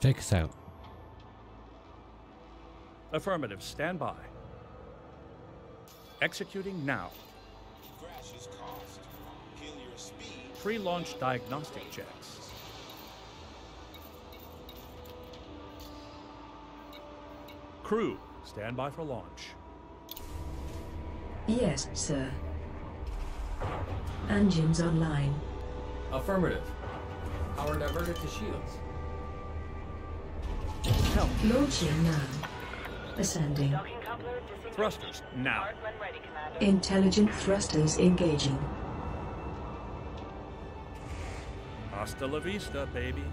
Take us out. Affirmative, stand by. Executing now. Crashes cost. Kill your speed. Pre-launch diagnostic checks. Crew, stand by for launch. Yes, sir. Engines online. Affirmative. Power diverted to shields. Help. Launching now. Ascending. Docking coupler disengaged. Thrusters, now. Hard when ready, Commander. Intelligent thrusters engaging. Hasta la vista, baby.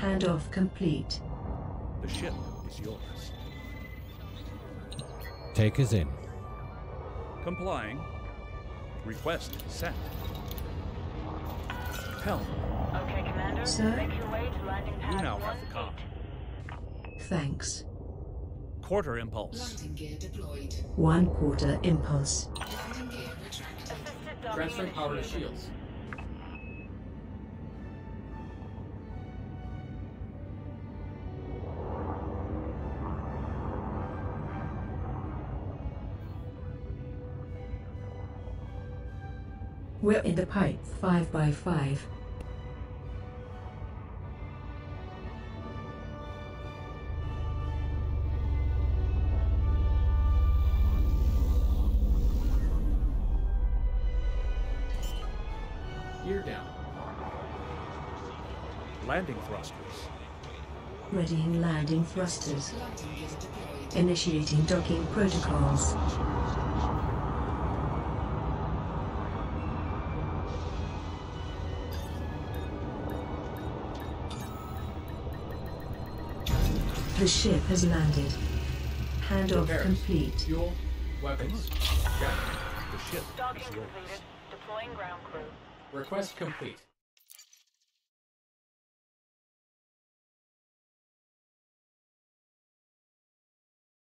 Handoff complete. The ship is yours. Take us in. Complying. Request sent. Helm, Okay, Commander. Sir? Make your way to landing pad you now have the 1-8. com. Thanks. Quarter impulse. Landing gear deployed. One quarter impulse. Landing gear retracted. Assisted Transferring power to shields. We're in the pipe 5 by 5 Gear down. Landing thrusters. Readying landing thrusters. Landing gear deployed. Initiating docking protocols. The ship has landed. Handoff Repairs. complete. Fuel. Weapons. Check. The ship Docking is yours. completed. Deploying ground crew. Request complete.